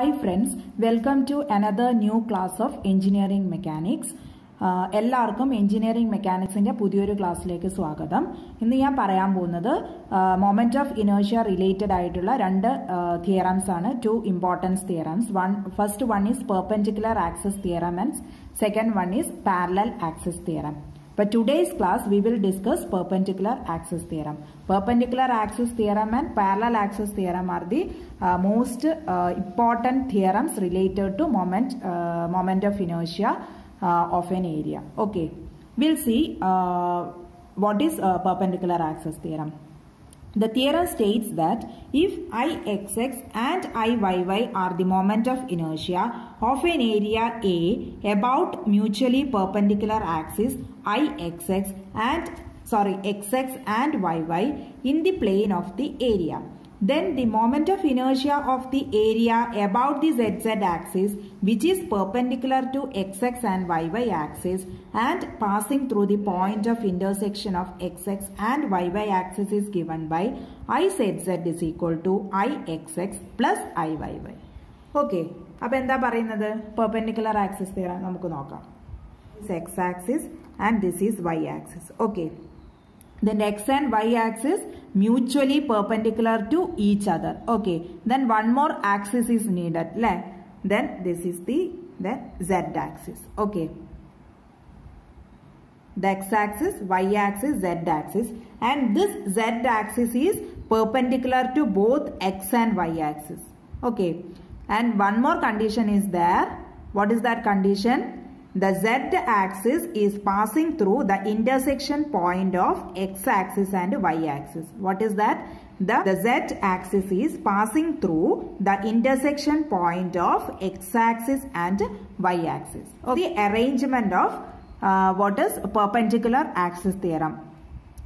Hi friends welcome to another new class of engineering mechanics എല്ലാവർക്കും engineering മെക്കാനിക്സിന്റെ പുതിയൊരു ക്ലാസ്സിലേക്ക് സ്വാഗതം. ഇന്ന് ഞാൻ പറയാൻ പോകുന്നത് മൊമെന്റ് ഓഫ് ഇനേഷ്യ റിലേറ്റഡ് ആയിട്ടുള്ള രണ്ട് തിയറംസ് ആണ്. Two importance theorems one first one is perpendicular axis theorem and second one is parallel axis theorem But today's class we will discuss perpendicular axis theorem. Perpendicular axis theorem and parallel axis theorem are the uh, most uh, important theorems related to moment uh, moment of inertia uh, of an area. Okay, we'll see uh, what is perpendicular axis theorem. The theorem states that if Ixx and Iyy are the moment of inertia of an area A about mutually perpendicular axis Ixx and sorry xx and yy in the plane of the area then the moment of inertia of the area about the zz axis which is perpendicular to xx and yy axis and passing through the point of intersection of xx and yy axis is given by izz is equal to ixx plus iyy okay അപ്പൊ എന്താ പറയുന്നത് perpendicular axis തീരാൻ നമുക്ക് നോക്കാം X axis and this is Y axis okay then x and y axis mutually perpendicular to each other. Okay. Then one more axis is needed. Then this is the the z axis. Okay. The x axis y axis z axis. And this z axis is perpendicular to both x and y axis. Okay. And one more condition is there. What is that condition the z axis is passing through the intersection point of x axis and y axis. What is that? The, the z axis is passing through the intersection point of x axis and y axis. Okay. The arrangement of uh, what is perpendicular axis theorem.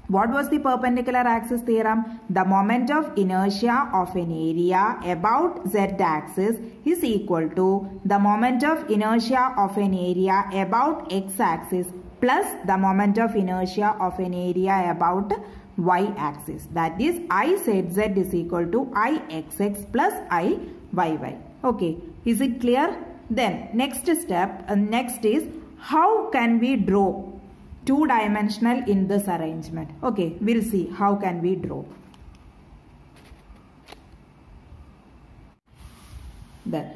What was the perpendicular axis theorem? The moment of inertia of an area about z-axis is equal to the moment of inertia of an area about x-axis plus the moment of inertia of an area about y-axis. That is izz is equal to ixx plus iyy. Okay, is it clear? Then next step, uh, next is how can we draw two dimensional in this arrangement. Okay we'll see how can we draw. Then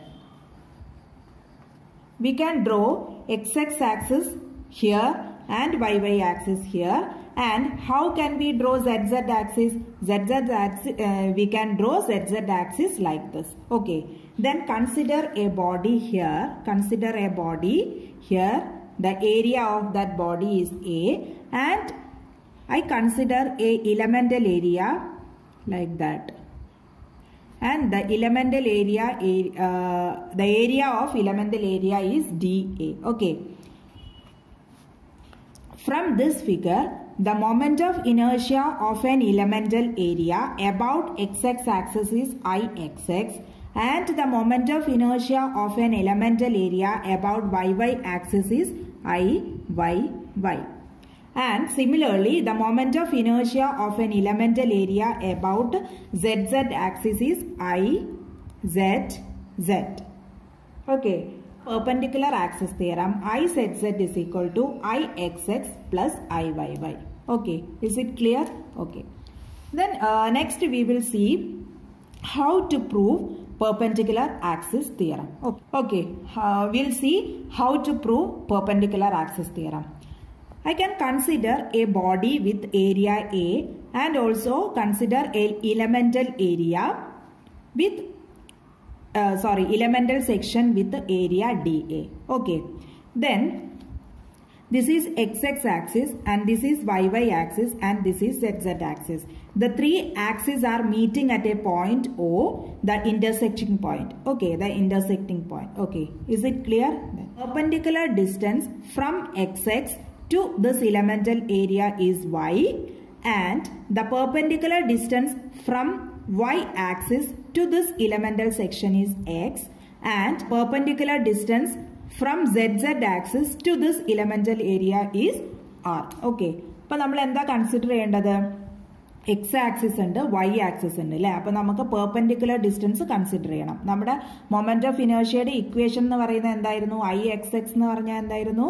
we can draw xx axis here and yy axis here. And how can we draw zz axis zz axis uh, we can draw zz axis like this. Okay then consider a body here. Consider a body here the area of that body is A and I consider a elemental area like that. And the elemental area uh, the area of elemental area is dA okay. From this figure the moment of inertia of an elemental area about xx axis is ixx and the moment of inertia of an elemental area about yy axis is iyy. And similarly, the moment of inertia of an elemental area about zz axis is izz. Okay. Perpendicular axis theorem izz is equal to ixx plus iyy. Okay. Is it clear? Okay. Then uh, next we will see how to prove perpendicular axis theorem. Okay, okay. Uh, we'll see how to prove perpendicular axis theorem. I can consider a body with area A and also consider a elemental area with uh, sorry elemental section with the area dA. Okay. Then this is xx axis and this is yy axis and this is zz axis The three axes are meeting at a point O, the intersecting point. Okay, the intersecting point. Okay, is it clear? The perpendicular distance from xx to this elemental area is y and the perpendicular distance from y axis to this elemental section is x and perpendicular distance from zz axis to this elemental area is r. Okay. അപ്പോൾ നമ്മൾ എന്താ consider ചെയ്യേണ്ടത് X axis ഉണ്ട് Y axis ഉണ്ട് അല്ലേ അപ്പൊ നമുക്ക് perpendicular distance consider ചെയ്യണം. നമ്മുടെ മൊമെന്റ് ഓഫ് ഇനേഴ്ഷ്യയുടെ ഇക്വേഷൻ എന്ന് പറയുന്നത് എന്തായിരുന്നു? ഐ എക്സ് എക്സ് എന്ന് പറഞ്ഞാൽ എന്തായിരുന്നു?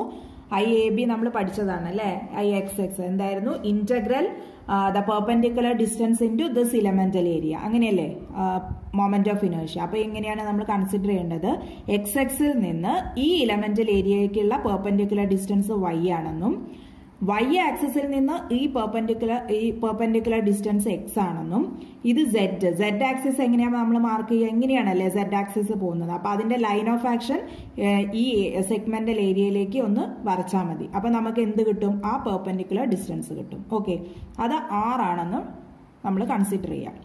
ഐ എ ബി നമ്മൾ പഠിച്ചതാണ് അല്ലേ ഐ എക്സ് എക്സ് എന്തായിരുന്നു? Integral the perpendicular distance into this elemental area അങ്ങനെയല്ലേ? മൊമെന്റ് ഓഫ് ഇനേഴ്ഷ്യ അപ്പോൾ എങ്ങനെയാണ് നമ്മൾ കൺസിഡർ ചെയ്യേണ്ടത്? എക്സ് എക്സിൽ നിന്ന് ഈ ഇലമെന്റൽ ഏരിയയ്ക്കുള്ള പെർപെൻഡിക്കുലർ ഡിസ്റ്റൻസ് വൈ ആണെന്നും വൈ ആക്സിസിൽ നിന്ന് ഈ പെർപെൻഡിക്കുലർ ഈ പെർപെൻഡിക്കുലർ ഡിസ്റ്റൻസ് എക്സ് ആണെന്നും ഇത് സെഡ് സെഡ് ആക്സിസ് എങ്ങനെയാണ് നമ്മൾ മാർക്ക് ചെയ്യുക? എങ്ങനെയാണല്ലേ സെഡ് ആക്സിസ് പോകുന്നത്? അപ്പൊ അതിന്റെ ലൈൻ ഓഫ് ആക്ഷൻ ഈ സെഗ്മെന്റൽ ഏരിയയിലേക്ക് ഒന്ന് വരച്ചാൽ മതി. അപ്പൊ നമുക്ക് എന്ത് കിട്ടും? ആ പെർപെൻഡിക്കുലർ ഡിസ്റ്റൻസ് കിട്ടും. ഓക്കെ അത് ആറാണെന്നും നമ്മൾ കൺസിഡർ ചെയ്യാം.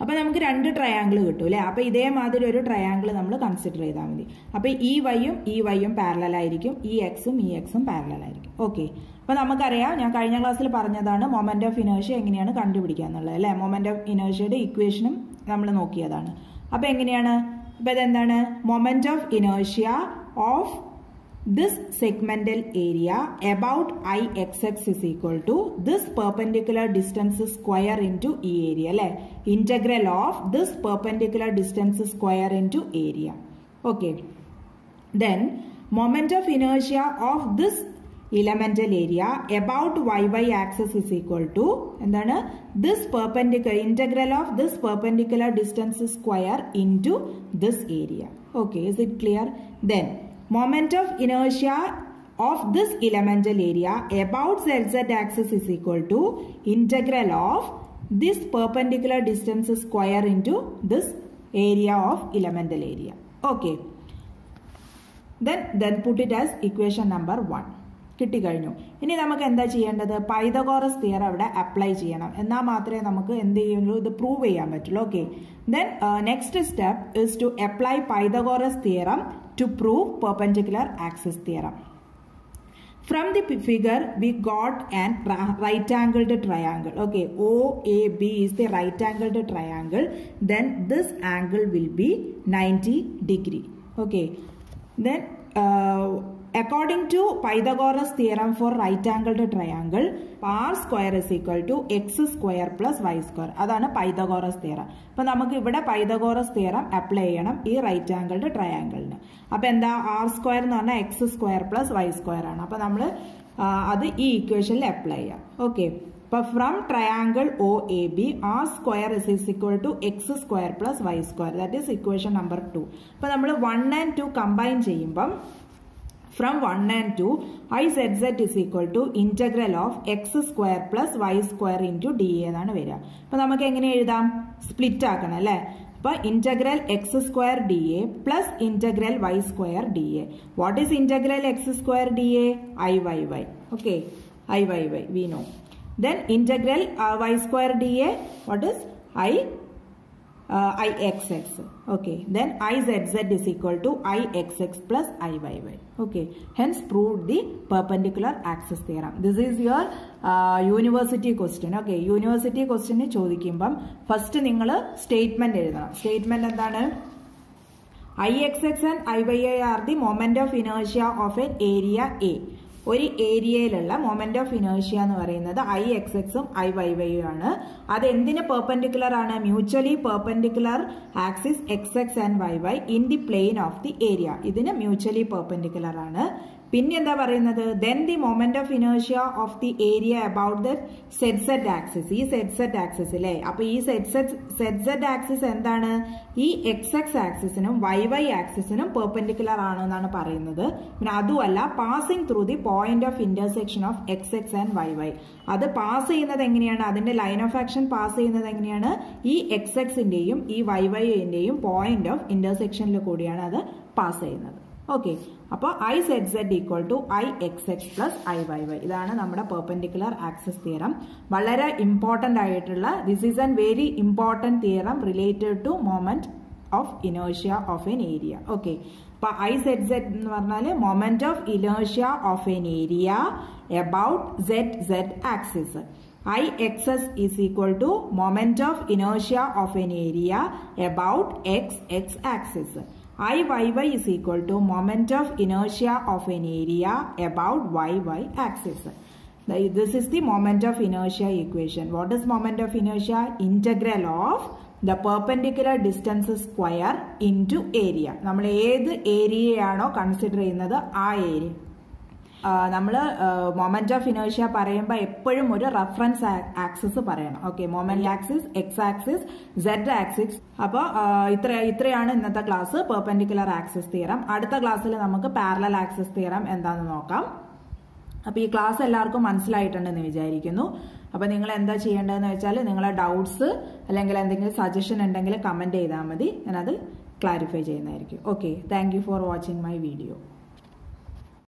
അപ്പൊ നമുക്ക് രണ്ട് ട്രയാങ്കിൾ കിട്ടും അല്ലെ അപ്പൊ ഇതേമാതിരി ഒരു ട്രയാങ്കിൾ നമ്മൾ കൺസിഡർ ചെയ്താൽ മതി. അപ്പൊ ഈ വൈയും ഈ വൈയും പാരലൽ ആയിരിക്കും. ഈ എക്സും ഈ എക്സും പാരലൽ ആയിരിക്കും. ഓക്കെ അപ്പൊ നമുക്കറിയാം ഞാൻ കഴിഞ്ഞ ക്ലാസ്സിൽ പറഞ്ഞതാണ് മൊമെന്റ് ഓഫ് ഇനേഴ്ഷ്യ എങ്ങനെയാണ് കണ്ടുപിടിക്കുക എന്നുള്ളത് അല്ലെ മൊമെന്റ് ഓഫ് ഇനേഴ്ഷ്യയുടെ ഇക്വേഷനും നമ്മൾ നോക്കിയതാണ്. അപ്പൊ എങ്ങനെയാണ്? അപ്പൊ ഇതെന്താണ്? Moment of inertia of this segmental area about Ixx is equal to this perpendicular distance square into E area. Le? Integral of this perpendicular distance square into area. Okay. Then moment of inertia of this elemental area about y-y axis is equal to and then this perpendicular integral of this perpendicular distance square into this area. Okay. Is it clear? Then moment of inertia of this elemental area about z axis is equal to integral of this perpendicular distance square into this area of elemental area okay then then put it as equation number 1 കിട്ടിക്കഴിഞ്ഞു ഇനി നമുക്ക് എന്താ ചെയ്യേണ്ടത് Pythagoras തിയർ അവിടെ apply ചെയ്യണം എന്നാൽ മാത്രമേ നമുക്ക് എന്ത് ചെയ്യുള്ളൂ ഇത് പ്രൂവ് ചെയ്യാൻ പറ്റുള്ളൂ okay then next step is to apply Pythagoras theorem to prove perpendicular axis theorem. From the figure, we got an right angled triangle. Okay, OAB is the right angled triangle. Then this angle will be 90 degree. Okay, then according to Pythagoras theorem for right angled triangle, r square is equal to x square plus y square. അതാണ് Pythagoras theorem അപ്പൊ നമുക്ക് ഇവിടെ Pythagoras theorem apply ചെയ്യണം ഈ right angled ട്രയാങ്കിളിന് അപ്പൊ എന്താ? R square എന്ന് പറഞ്ഞാൽ x square plus y square ആണ്. അപ്പൊ നമ്മൾ അത് ഈ ഇക്വേഷനിൽ അപ്ലൈ ചെയ്യാം. ഓക്കെ അപ്പൊ from triangle O A B R square is is equal to X square plus Y square that is equation number two അപ്പൊ നമ്മൾ വൺ ആൻഡ് ടു കമ്പൈൻ ചെയ്യുമ്പം from one from 1 and 2 set is equal to integral of x square plus y square into D എന്നാണ് വരിക. അപ്പൊ നമുക്ക് എങ്ങനെ എഴുതാം? Split ആക്കണം അല്ലെ? അപ്പൊ integral x square D A plus integral y square D A what is integral x square D A I y y okay I y y we know then integral uh, y square dA, what is i? uh, x okay then i z z is equal to i x x plus i y y okay hence proved the perpendicular axis theorem this is your uh, university question okay university question ചോദിക്കുമ്പം first നിങ്ങൾ statement എഴുതണം statement എന്താണ് i x x and i y ഐ are the moment of inertia of an area a ഒരു ഏരിയയിലുള്ള moment of inertia എന്ന് പറയുന്നത് I X എക്സും ഐ വൈ വൈയും ആണ്. അത് എന്തിന് പെർപെൻഡിക്കുലർ ആണ്? Mutually perpendicular axis x x and y y in the plane of the area ഇതിന് മ്യൂച്വലി പെർപെൻഡിക്കുലർ ആണ്. പിന്നെ എന്താ പറയുന്നത്? Then the moment of inertia of the area about the z z axis ഈ സെറ്റ് സെറ്റ് ആക്സിസ് അല്ലേ അപ്പൊ ഈ z z z z axis എന്താണ്? ഈ എക്സ് എക്സ് ആക്സിസിനും വൈ വൈ ആക്സിസിനും പെർപെൻഡിക്കുലർ ആണ് എന്നാണ് പറയുന്നത്. പിന്നെ അതുമല്ല passing through the point of intersection of x x and y y അത് പാസ് ചെയ്യുന്നത് എങ്ങനെയാണ്? അതിന്റെ ലൈൻ ഓഫ് ആക്ഷൻ പാസ് ചെയ്യുന്നത് എങ്ങനെയാണ്? ഈ എക്സ് എക്സിന്റെയും ഈ വൈ വൈന്റെയും പോയിന്റ് ഓഫ് ഇന്റർസെക്ഷനിൽ കൂടിയാണ് അത് പാസ് ചെയ്യുന്നത്. ഓക്കെ അപ്പോൾ I z z equal to I x x plus I y y ഇതാണ് നമ്മുടെ പെർപെൻഡിക്കുലർ ആക്സസ് തിയറം വളരെ ഇമ്പോർട്ടന്റ് ആയിട്ടുള്ള this is an very important theorem related to moment of ഇനേഷ്യ of an area okay അപ്പോൾ I z z എന്ന് പറഞ്ഞാൽ moment of ഇനേഷ്യ of an area about z z axis I x S is equal to moment of ഇനേഷ്യ of an area about x x axis I y y is equal to moment of inertia of an area about y y axis. This is the moment of ഇനേഷ്യ equation what is moment of ഇനേഷ്യ integral of the perpendicular distance square into area നമ്മൾ ഏത് ഏരിയയാണോ consider ചെയ്യുന്നത്? ആ area നമ്മൾ moment of inertia പറയുമ്പോൾ എപ്പോഴും ഒരു reference axis പറയണം. Okay moment axis x axis z axis അപ്പോൾ ഇത്ര ഇത്രയാണ് ഇന്നത്തെ ക്ലാസ് പെർപെൻഡിക്കുലർ ആക്സിസ് തിയറം അടുത്ത ക്ലാസ്സിൽ നമുക്ക് പാരലൽ ആക്സിസ് തിയറം എന്താണെന്ന് നോക്കാം. അപ്പോൾ ഈ ക്ലാസ് എല്ലാവർക്കും മനസ്സിലായിട്ടുണ്ടെന്ന് വിചാരിക്കുന്നു. അപ്പോൾ നിങ്ങൾ എന്താ ചെയ്യേണ്ടതെന്ന് വെച്ചാൽ നിങ്ങളുടെ ഡൗട്ട്സ് അല്ലെങ്കിൽ എന്തെങ്കിലും സജഷൻ ഉണ്ടെങ്കിൽ കമന്റ് ചെയ്താൽ മതി. ഞാനത് ക്ലാരിഫൈ ചെയ്യുന്നതായിരിക്കും. Okay thank you for watching my video